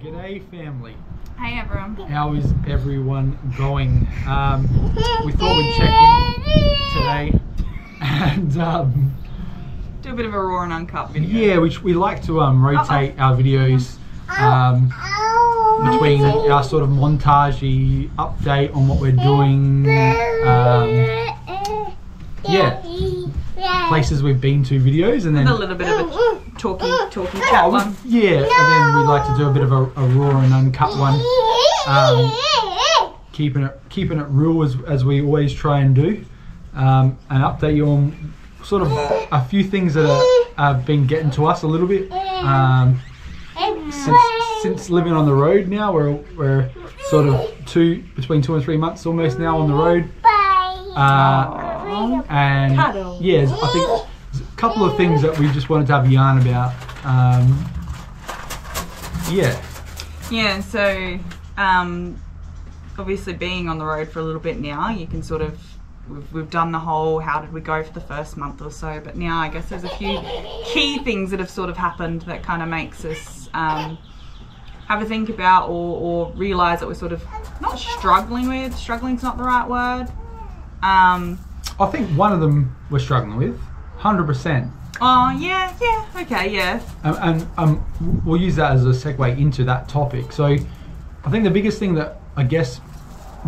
G'day, family. Hey everyone. How is everyone going? Um, we thought we'd check in today, and um, Do a bit of a raw and uncut video. yeah, we, we like to um, rotate our videos um, between our sort of montagey update on what we're doing, um, yeah, places we've been to videos, and then With a little bit of a talky, talky chat Oh, one. yeah, and then we like to do a bit of a, a raw and uncut one. Um, keeping it keeping it real as, as we always try and do, um, and update you on sort of a few things that are, have been getting to us a little bit. Um, since since living on the road now, we're we're sort of two between two and three months almost now on the road. Uh, and Cuddle. yeah, I think a couple of things that we just wanted to have a yarn about. Um, yeah, Yeah, so um, obviously being on the road for a little bit now, you can sort of we've, we've done the whole how did we go for the first month or so, but now I guess there's a few key things that have sort of happened that kind of makes us um, have a think about or, or realize that we're sort of not struggling with. Struggling's not the right word. Um, I think one of them we're struggling with, hundred percent. oh yeah, yeah, okay, yeah. and, and um, we'll use that as a segue into that topic. So, I think the biggest thing that I guess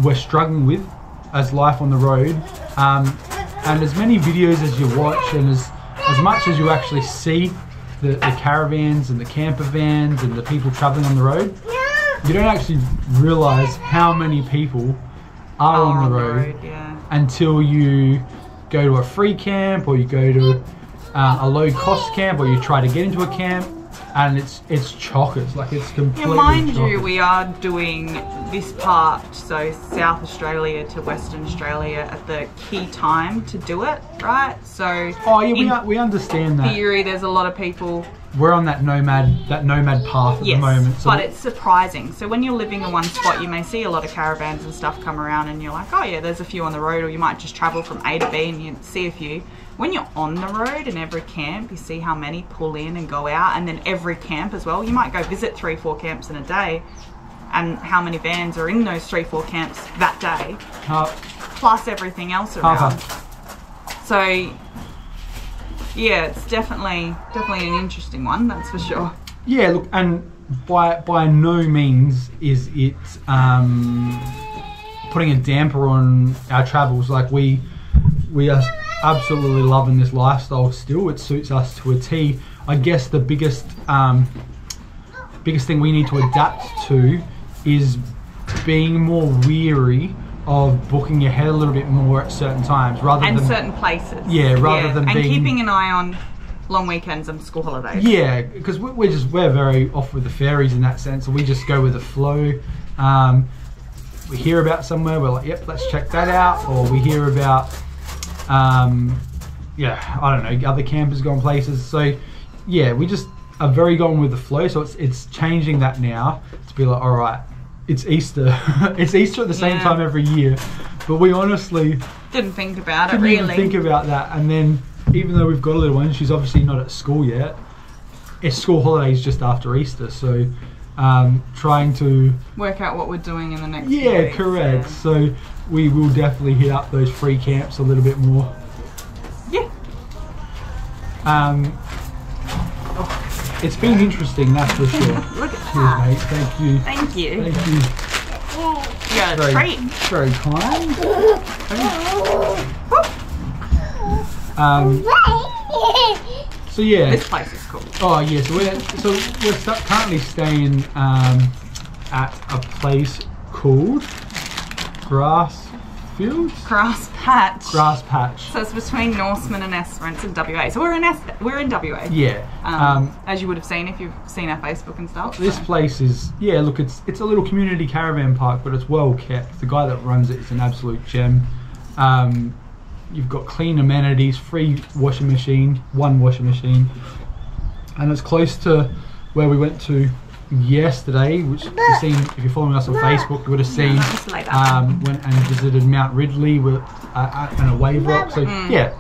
we're struggling with as life on the road, um, and as many videos as you watch, and as as much as you actually see the, the caravans and the camper vans and the people traveling on the road, you don't actually realize how many people are Are on the road yeah. Until you go to a free camp or you go to uh, a low cost camp or you try to get into a camp and it's it's chockers. Like it's Yeah, completely mind you, we are doing this part, so South Australia to Western Australia at the key time to do it, right? So, oh yeah we, we understand that. theory, there's a lot of people, we're on that nomad that nomad path at yes, the moment so but it's surprising. So, when you're living in one spot, you may see a lot of caravans and stuff come around, and you're like, oh yeah, there's a few on the road, or you might just travel from A to B and you see a few. When you're on the road in every camp, you see how many pull in and go out, and then every camp as well. You might go visit three, four camps in a day, and how many vans are in those three, four camps that day, uh, plus everything else around. uh-huh. So, yeah, it's definitely definitely an interesting one, that's for sure. yeah look and by by no means is it um, putting a damper on our travels. Like we we are absolutely loving this lifestyle still. It suits us to a t. I guess the biggest um, biggest thing we need to adapt to is being more weary of booking ahead a little bit more at certain times rather And than certain places. Yeah, rather than and being- keeping an eye on long weekends and school holidays. Yeah, because we're we're just we're very off with the fairies in that sense. We just go with the flow. Um, we hear about somewhere, we're like, yep, let's check that out. Or we hear about, um, yeah, I don't know, other campers going places. So, yeah, we just are very gone with the flow. So it's it's changing that now to be like, all right, it's Easter. it's Easter at the same Yeah. time every year, but we honestly Didn't think about it really. didn't really. even think about that. And then, even though we've got a little one, she's obviously not at school yet. It's school holidays just after Easter, so um, trying to Work out what we're doing in the next yeah, weeks, correct. yeah. So we will definitely hit up those free camps a little bit more. Yeah. Um, it's been interesting, that's for sure. Look at Cheers, that. mate. Thank you. Thank you. Thank you. Got Very, very kind. Um, so yeah. This place is cool. Oh yeah, so we're so we're stu- currently staying um, at a place called Grass Fields, Grass patch. Grass Patch. So it's between Norseman and Esperance in WA. So we're in es- we're in WA. Yeah. Um, Um, as you would have seen if you've seen our Facebook and stuff. this so. place is yeah. Look, it's it's a little community caravan park, but it's well kept. The guy that runs it is an absolute gem. Um, you've got clean amenities, free washing machine, one washing machine, and it's close to where we went to yesterday. Which you've seen if you're following us on Facebook, you would have seen. Yeah, just like that. um, went and visited Mount Ridley with, uh, uh, and a wave rock. So Mm. yeah,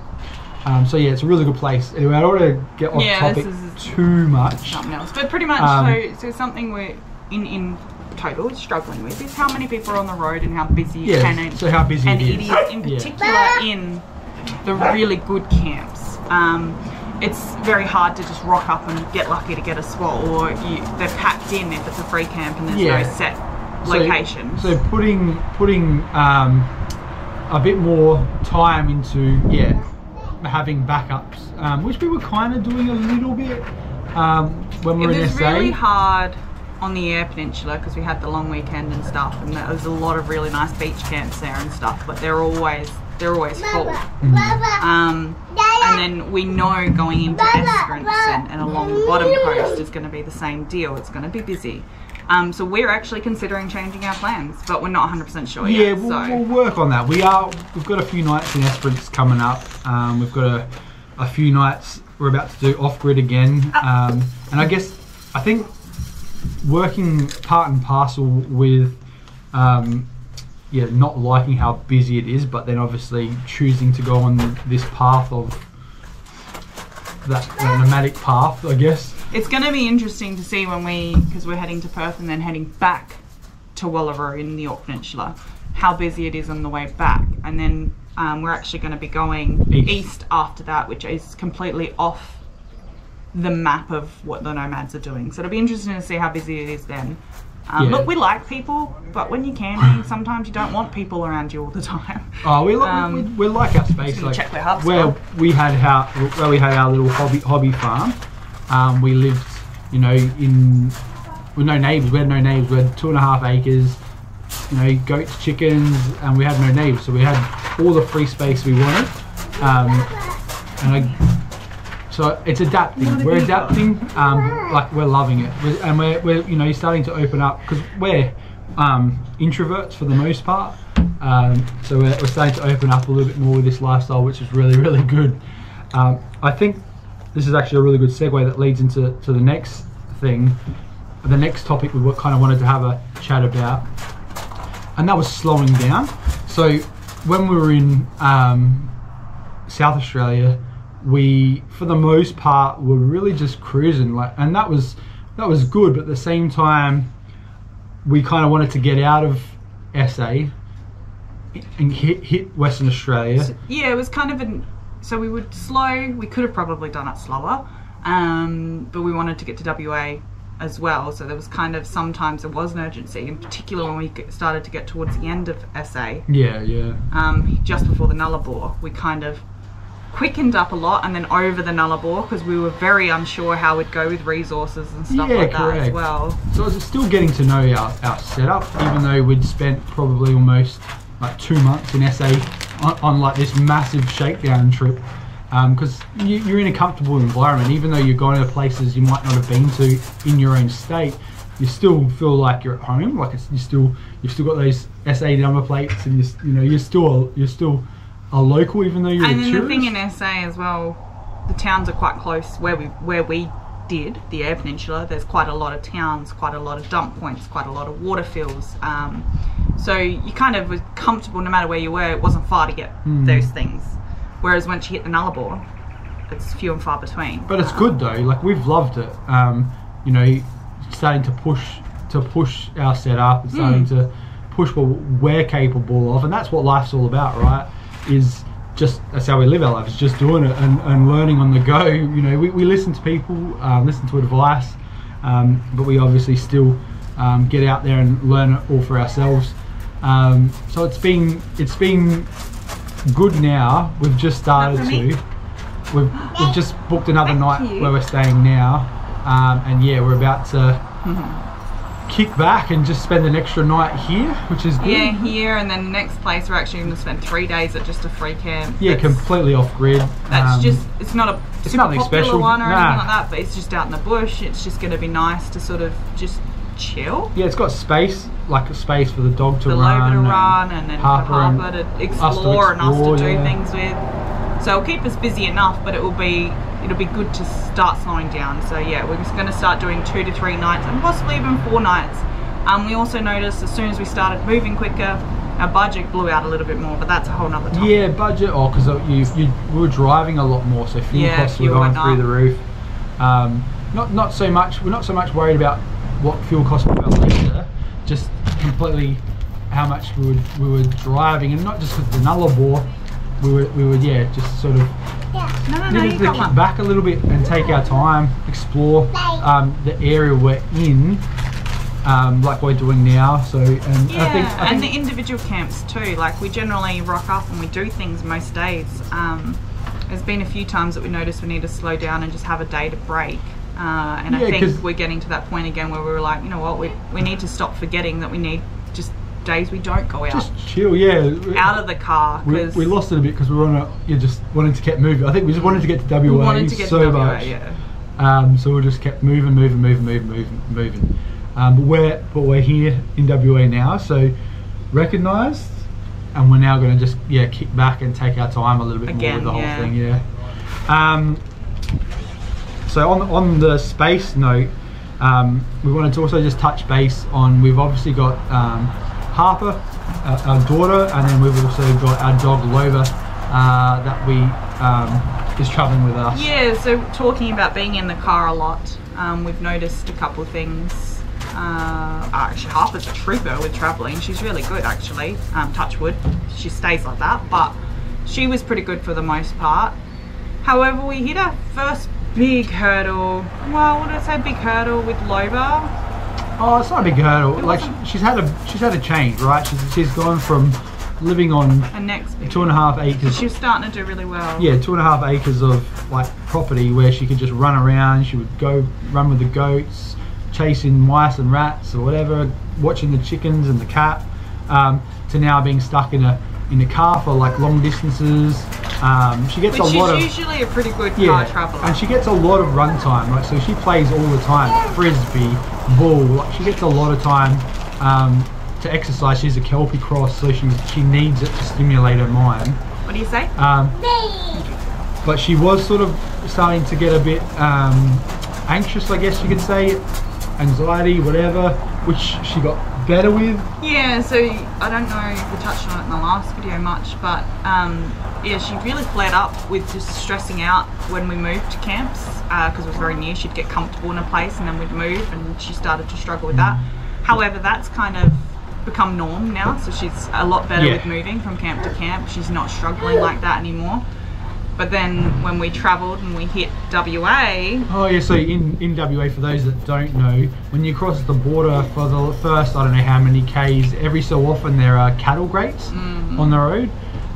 um, so yeah, it's a really good place. Anyway, I don't want to get off Yeah, topic this is- too much. something else. But pretty much, Um, so, so something we're in in total struggling with is how many people are on the road and how busy Yeah, can it so how busy and it it is. is in Yeah. particular in the really good camps. Um, it's very hard to just rock up and get lucky to get a spot, or you, they're packed in if it's a free camp and there's Yeah. no set location. So, putting putting um, a bit more time into yeah having backups, um, which we were kind of doing a little bit um, when we It were in was SA. really hard on the Eyre Peninsula because we had the long weekend and stuff, and there was a lot of really nice beach camps there and stuff. But they're always they're always full. Um, and then we know going into Esperance and, and along the bottom coast is going to be the same deal. It's going to be busy. Um, so we're actually considering changing our plans, but we're not 100% sure Yeah, yet. we'll, so we'll work on that. We are. We've got a few nights in Esperance coming up. Um, we've got a, a few nights we're about to do off grid again, um, and I guess I think working part and parcel with, um, yeah, not liking how busy it is, but then obviously choosing to go on this path of that, that nomadic path, I guess. It's going to be interesting to see when we, because we're heading to Perth and then heading back to Wallaroo in the Yorke Peninsula, how busy it is on the way back. And then um, we're actually going to be going East. east. after that, which is completely off the map of what the nomads are doing. So it'll be interesting to see how busy it is then. Um, Yeah. Look, we like people, but when you're camping, sometimes you don't want people around you all the time. Oh, we, Um, we, we like our space. Like check where Hub's where we had our where we had our little hobby hobby farm. Um, we lived, you know, in with no neighbours. We had no neighbours. We had two and a half acres. You know, goats, chickens, and we had no neighbours. So we had all the free space we wanted. Um, and I, so it's adapting. We're adapting. Um, like we're loving it, We're- and we're, we're you know starting to open up because we're um, introverts for the most part. Um, so we're, we're starting to open up a little bit more with this lifestyle, which is really really good. Um, I think this is actually a really good segue that leads into to the next thing, the next topic we kind of wanted to have a chat about, and that was slowing down. So when we were in um, South Australia, we for the most part were really just cruising, like, and that was that was good. But at the same time, we kind of wanted to get out of SA and hit hit Western Australia. Yeah, it was kind of an. So we would slow. We could have probably done it slower, um, but we wanted to get to WA as well. So there was kind of sometimes there was an urgency, in particular when we started to get towards the end of SA, Yeah, yeah. um, just before the Nullarbor, we kind of quickened up a lot, and then over the Nullarbor because we were very unsure how we'd go with resources and stuff Yeah, like that as well. So it's still getting to know our, our setup, even though we'd spent probably almost like two months in SA on, on like this massive shakedown trip. Um, because you, you're in a comfortable environment, even though you're going to places you might not have been to in your own state, you still feel like you're at home. Like it's you still you've still got those SA number plates, and you you know you're still you're still a local, even though you're And then tourist. the thing in SA as well, the towns are quite close where we where we did the Eyre Peninsula. There's quite a lot of towns, quite a lot of dump points, quite a lot of water fills. Um, so you kind of were comfortable no matter where you were. It wasn't far to get Hmm. those things. Whereas once you hit the Nullarbor, it's few and far between. But it's good though. Like we've loved it. Um, you know, starting to push to push our setup and starting Hmm. to push what we're capable of, and that's what life's all about, right? Is just that's how we live our lives. Just doing it and, and learning on the go. You know, we, we listen to people, um, listen to advice, um, but we obviously still um, get out there and learn it all for ourselves. Um, so it's been it's been good now. We've just started Not for me. to. We've, we've just booked another Thank night you. where we're staying now, um, and yeah, we're about to kick back and just spend an extra night here, which is good. Yeah, here and then the next place we're actually going to spend three days at just a free camp. Yeah, That's- completely off grid. That's Um, just, it's not a it's nothing popular special. one or Nah. anything like that, but it's just out in the bush. It's just going to be nice to sort of just chill. yeah, it's got space, like a space for the dog to For run. To and run and then Harper for Harper and to explore, and us to do yeah. things with. So it'll keep us busy enough, but it will be it'll be good to start slowing down. So yeah, we're just going to start doing two to three nights and possibly even four nights. Um, we also noticed as soon as we started moving quicker, our budget blew out a little bit more, but that's a whole nother topic. Yeah, budget. Oh, because you, you we were driving a lot more, so fuel Yeah, costs were going through the roof. Um, not not so much. We're not so much worried about what fuel cost per litre, just completely how much we would we were driving, and not just with the Nullarbor, we were we would yeah just sort of No, no, no, needed you to got one. back a little bit and take our time, explore um, the area we're in, um, like we're doing now. So, and Yeah, I think, I and think the individual camps too. Like we generally rock up and we do things most days. Um, there's been a few times that we notice we need to slow down and just have a day to break. Uh, and Yeah, I 'cause- think we're getting to that point again where we were like, you know what, we, we need to stop forgetting that we need just days we don't go out just chill. Yeah, out of the car we, we lost it a bit because we were on a you just wanted to keep moving. I think we just wanted to get to WA wanted to get so to WA. much. Yeah. Um, so we just kept moving, moving, moving, moving, moving, moving. Um, but we're but we're here in WA now, so recognised, and we're now going to just yeah kick back and take our time a little bit more with the whole thing. Yeah. Um, so on on the space note, um, we wanted to also just touch base on. We've obviously got um, Harper, uh, our daughter, and then we've also got our dog Loba uh, that we um, is travelling with us. Yeah, so talking about being in the car a lot, um, we've noticed a couple things. Uh, actually, Harper's a trooper with travelling. She's really good, actually. Um, touch wood, she stays like that, but she was pretty good for the most part. However, we hit our first big hurdle. Well, what would I say big hurdle with Loba? Oh, it's not a big hurdle. It Like wasn't- she's had a she's had a change, right? She's she's gone from living on And next two and a half acres. She was starting to do really well. Yeah, two and a half acres of like property where she could just run around. She would go run with the goats, chasing mice and rats or whatever, watching the chickens and the cat. Um, to now being stuck in a in a car for like long distances. Um, she gets Which a lot of usually a pretty good car yeah, traveller. and she gets a lot of run time. Right, so, she plays all the time, frisbee, ball. Like she gets a lot of time um, to exercise. She's a Kelpie cross, so she she needs it to stimulate her mind. what do you say? Um, but she was sort of starting to get a bit um, anxious, I guess you could say, anxiety, whatever, which she got better with. Yeah, so I don't know if we touched on it in the last video much, but um, yeah, she really flared up with just stressing out when we moved to camps because it was very new. She'd get comfortable in a place and then we'd move, and she started to struggle with that. However, that's kind of become norm now, so she's a lot better Yeah. with moving from camp to camp. She's not struggling like that anymore. But then when we travelled and we hit WA, Oh yeah, so in, in WA, for those that don't know, when you cross the border for the first, I don't know how many Ks, every so often there are cattle grates Mm-hmm. on the road,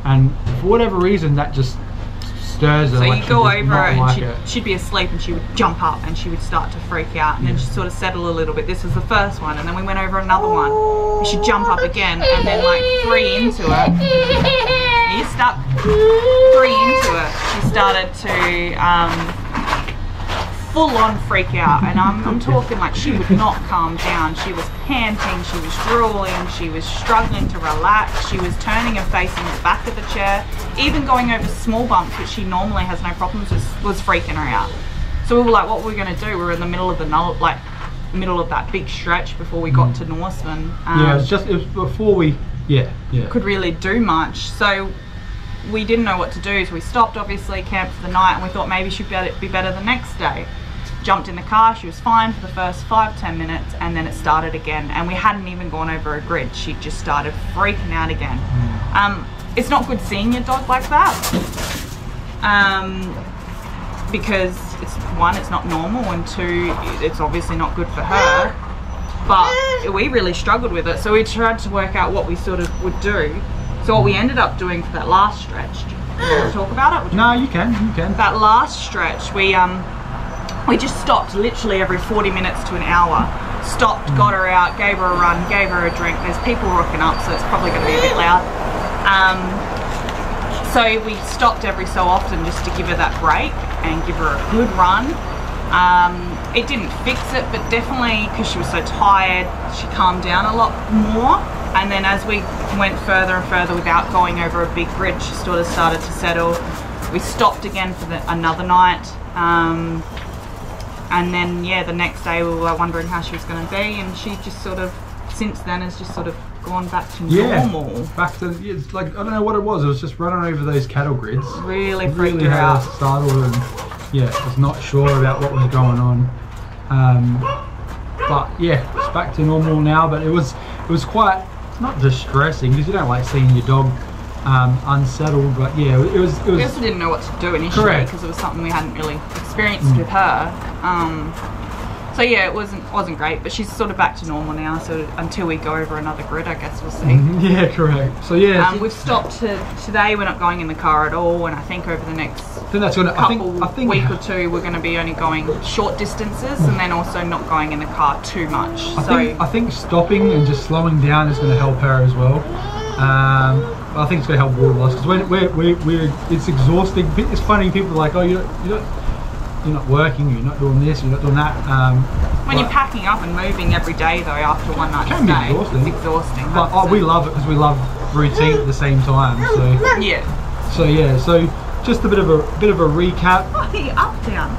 and for whatever reason that just stirs her. So like you go over and like she'd, she'd be asleep and she would jump up and she would start to freak out and then she'd sort of settle a little bit. This was the first one and then we went over another one. And she'd jump up again and then like three into it. You start three into it. She started to um, full on freak out and I'm, I'm talking like she would not calm down. She was panting, she was drooling, she was struggling to relax, she was turning her face in the back of the chair, even going over small bumps which she normally has no problems with was freaking her out. So we were like, what were we going to do? We were in the middle of the null, like middle of that big stretch before we got to Norseman. Um, Yeah, it's just it was before we. Yeah, yeah. could really do much. So we didn't know what to do. So we stopped, obviously, camped for the night, and we thought maybe she'd be better, be better the next day. Jumped in the car. She was fine for the first five ten minutes, and then it started again. And we hadn't even gone over a grid. She just started freaking out again. Um, it's not good seeing your dog like that. Um, because it's one, it's not normal, and two, it's obviously not good for her. But we really struggled with it, so we tried to work out what we sort of would do. So what we ended up doing for that last stretch, do you want to talk about it? No, you can, you can. That last stretch, we um, we just stopped literally every 40 minutes to an hour. Stopped, got her out, gave her a run, gave her a drink. There's people rocking up, so it's probably going to be a bit loud. Um, so we stopped every so often just to give her that break and give her a good run. Um, it didn't fix it, but definitely because she was so tired, she calmed down a lot more. And then as we went further and further without going over a big bridge she sort of started to settle. We stopped again for the, another night. Um, and then, yeah, the next day we were wondering how she was going to be, and she just sort of, since then, has just sort of gone back to Yeah. normal. Back to yeah, it's like I don't know what it was. It was just running over those cattle grids. Really freaked really her had out. us startled and yeah, was not sure about what was going on. Um, but yeah, it's back to normal now. But it was it was quite not distressing because you don't like seeing your dog um, unsettled. But yeah, it was it We was also didn't know what to do initially because it was something we hadn't really experienced Mm. with her. Um, so yeah, it wasn't wasn't great, but she's sort of back to normal now. So until we go over another grid, I guess we'll see. yeah, correct. So yeah, Um, we've stopped to today. We're not going in the car at all, and I think over the next I think that's gonna. I couple think I think week or two, we're going to be only going short distances, and then also not going in the car too much. I so think I think stopping and just slowing down is going to help her as well. Um, I think it's going to help water loss because when we're, we're, we're it's exhausting. It's funny people are like, oh, you're you're not, you're not working, you're not doing this, you're not doing that. Um, when you're packing up and moving every day, though, after one night It Can be exhausting. it's exhausting. but oh, we love it because we love routine at the same time. So Yeah. so yeah. So just a bit of a bit of a recap. up down.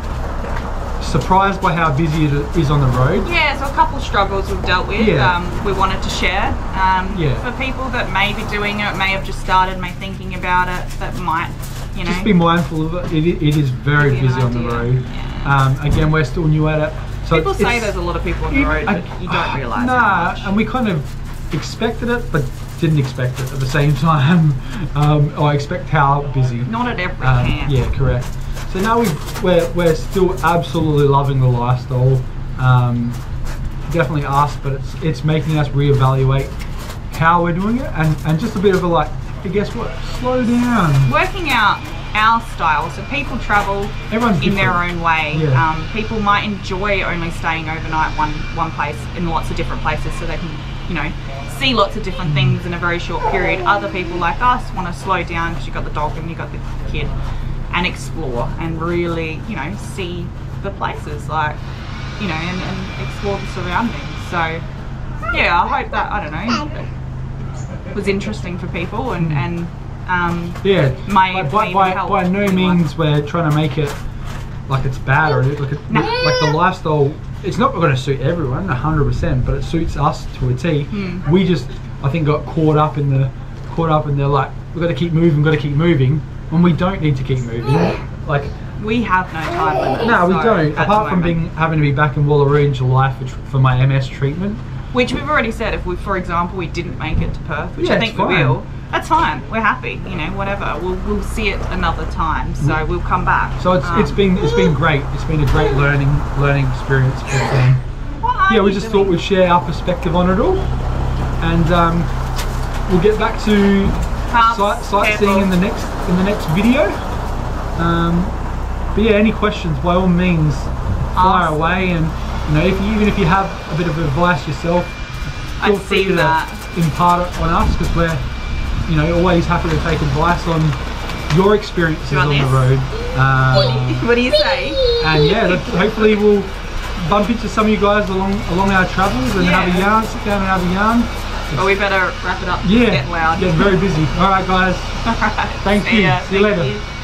Surprised by how busy it is on the road. Yeah, so a couple of struggles we've dealt with. Yeah. Um, we wanted to share. Um, Yeah. For people that may be doing it, may have just started, may thinking about it, that might, you know. Just be mindful of it. It, it is very Give you an busy on the road. Yeah. Um, again, we're still new at it. So people say there's a lot of people on the road, I- but you don't realise Nah, and we kind of expected it, but didn't expect it at the same time. Um, I expect how busy. Not at every Um, camp. yeah, correct. So now we we're we're still absolutely loving the lifestyle. Um, definitely us, but it's it's making us reevaluate how we're doing it, and and just a bit of a like, hey, guess what? Slow down. Working out our style. So people travel Everyone's in their own way. Yeah. Um, people might enjoy only staying overnight one one place in lots of different places, so they can, you know, see lots of different Mm. things in a very short period. Other people like us want to slow down because you've got the dog and you've got the kid, and explore and really, you know, see the places like, you know, and, and explore the surroundings. So, yeah, I hope that I don't know was interesting for people and and. Um, Yeah, like, by, by, by no means we're trying to make it like it's bad or like, it, like the lifestyle. It's not going to suit everyone, hundred percent, but it suits us to a T. Hmm. We just, I think, got caught up in the, caught up in the like we've got to keep moving, got to keep moving, when we don't need to keep moving. Like we have no time limit. no, we so, don't. Apart from being having to be back in Wallaroo in July for, for my MS treatment. Which we've already said, if we, for example, we didn't make it to Perth, which Yeah, I think we will, that's fine. We're happy. You know, whatever. We'll we'll see it another time. So we'll come back. So it's it's Um, been it's been great. It's been a great learning learning experience for the team. what are yeah, we just doing? thought we'd share our perspective on it all, and um, we'll get back to sight, sightseeing careful. in the next in the next video. Um, but yeah, any questions, by all means, fire Ask. away, and you know, if you, even if you have a bit of advice yourself, feel I've free to that. impart it on us because we're, you know, always happy to take advice on your experiences on want the road. Um, what do you say? and yeah, hopefully we'll bump into some of you guys along along our travels and have a yarn, sit down and have a yarn. Well, we better wrap it up. It's Yeah, getting loud. getting very busy. All right, guys. Alright, Thank see you. ya. See you Thank later. you.